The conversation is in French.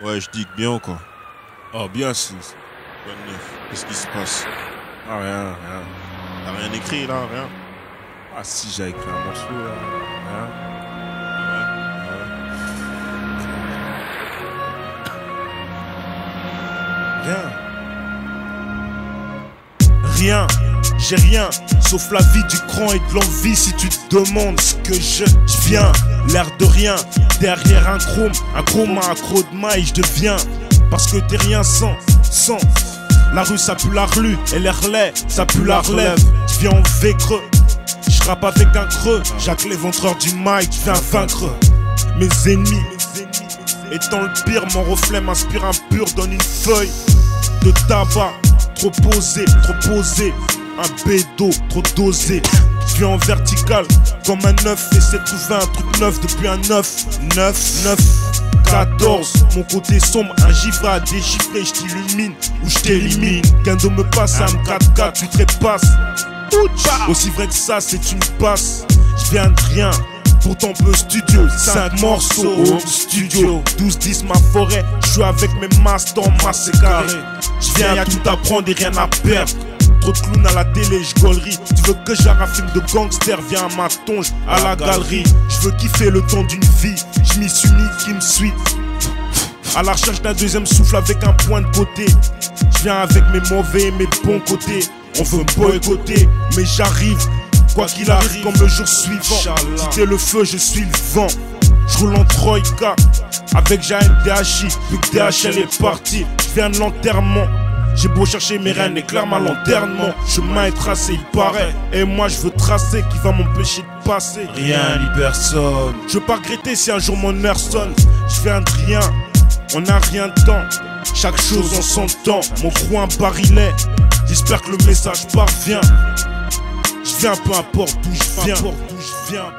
Ouais, je dis que bien quoi. Oh, bien, c'est. Bonne neuf. Qu'est-ce qui se passe? Ah, rien, rien. T'as rien écrit là, rien? Ah, si, j'ai écrit un morceau là. Rien. Rien. Rien, j'ai rien, sauf la vie du cran et de l'envie. Si tu te demandes ce que je viens, l'air de rien, derrière un chrome, un chrome à un croc de maille, je deviens. Parce que t'es rien sans, sans. La rue ça pue la rue, et l'air laid, ça pue la relève. Je viens en V creux, je rappe avec un creux. Jacques l'éventreur du mic, je viens vaincre mes ennemis. Étant le pire, mon reflet m'inspire un pur, donne une feuille de tabac. Trop posé, trop posé, un bédo, trop dosé. Je viens en vertical, comme un neuf, essaie de trouver un truc neuf depuis un neuf. 9, 9, 14. Mon côté sombre, un gifre à déchiffrer, je t'illumine ou je t'élimine. Dos me passe, un 4-4, tu trépasses. Aussi vrai que ça, c'est une passe. Je viens de rien, Pourtant peu studio, 5 morceaux au studio 12-10 ma forêt, je suis avec mes masses dans ma carré Je viens à tout apprendre et rien à perdre Trop de clowns à la télé, je gaulerie. Tu veux que j'arrive un film de gangster, viens à ma tonge, à la galerie. Je veux kiffer le temps d'une vie, je m'y suis mis, qui me suit. À la recherche d'un deuxième souffle avec un point de côté. Je viens avec mes mauvais et mes bons côtés. On veut me boycotter, mais j'arrive. Quoi qu'il arrive comme le jour suivant. Quitter le feu, je suis le vent. Je roule en Troïka Avec Jaën DHI Vu que DHL est parti. Je viens de l'enterrement j'ai beau chercher mes reines éclaire ma lanterne Mon chemin est tracé il paraît. Et moi je veux tracer qui va m'empêcher de passer. Rien ni personne. Je veux pas regretter si un jour mon heure sonne. Je viens de rien On n'a rien de temps. Chaque chose en son temps. Mon coin barillet. J'espère que le message parvient. Je viens peu importe d'où je viens, d'où je viens,